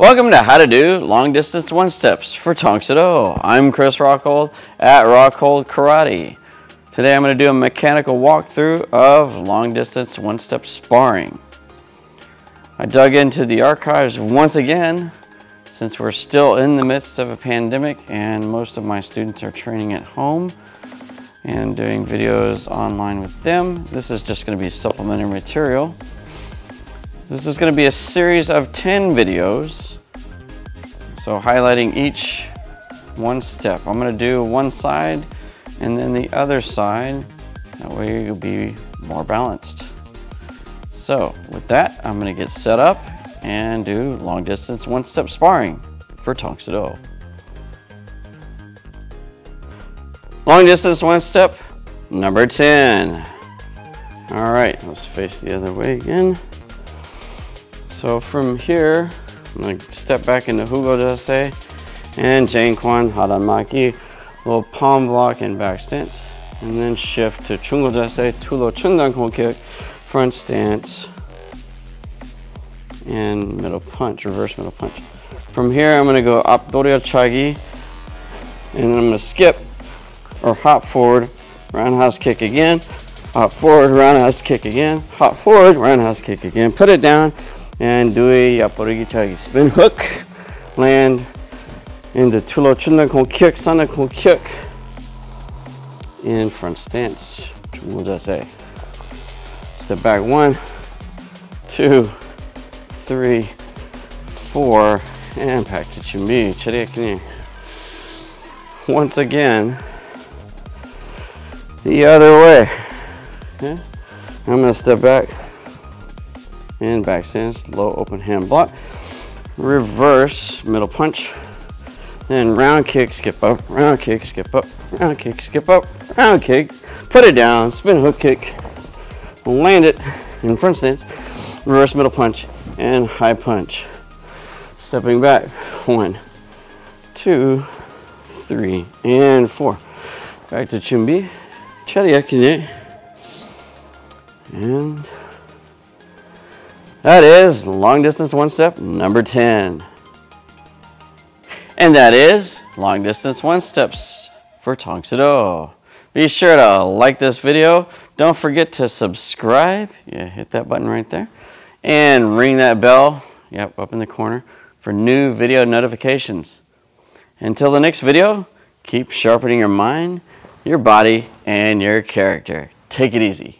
Welcome to How to Do Long Distance One Steps for Tong. I'm Chris Rockhold at Rockhold Karate. Today I'm going to do a mechanical walkthrough of long distance one step sparring. I dug into the archives once again since we're still in the midst of a pandemic and most of my students are training at home and doing videos online with them. This is just going to be supplementary material. This is going to be a series of 10 videos. So highlighting each one step. I'm going to do one side and then the other side. That way you'll be more balanced. So with that, I'm going to get set up and do long distance one step sparring for Tong Do. Long distance one step, number 10. All right, let's face the other way again. So from here, I'm going to step back into Hugo Dase and Jane Kwan Haramaki, little palm block and back stance. And then shift to Chungo Dase, Tulo Chundan Kong kick, front stance, and middle punch, reverse middle punch. From here, I'm to go up Doria Chagi, and then I'm to skip or hop forward, roundhouse kick again, hop forward, roundhouse kick again, hop forward, roundhouse kick again, put it down, and do a yaporigi chagi. Spin hook, land into tulo chunda kong kick, sana kong kick, in front stance. We'll just say, step back one, two, three, four, and back to chumbi. Chariakini. Once again, the other way. Okay? I'm gonna step back and back stance, low open hand block, reverse middle punch, then round kick, skip up, round kick, skip up, round kick, skip up, round kick, put it down, spin hook kick, land it in front stance, reverse middle punch, and high punch. Stepping back, one, two, three, and four. Back to Chumbi, Chariakine, and that is long distance one step number 10. And that is long distance one steps for Tong Do. Be sure to like this video. Don't forget to subscribe. Yeah, hit that button right there. And ring that bell, yep, up in the corner, for new video notifications. Until the next video, keep sharpening your mind, your body, and your character. Take it easy.